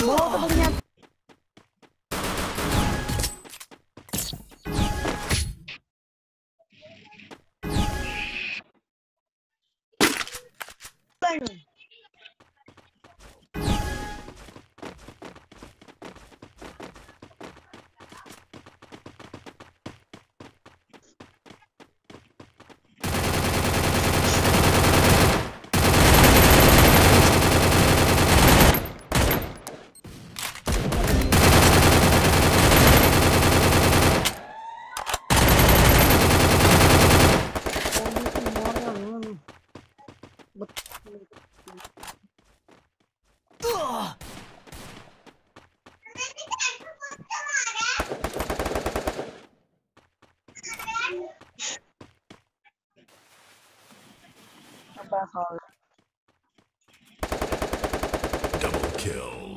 我怎么跟人 Double kill.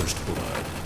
First blood.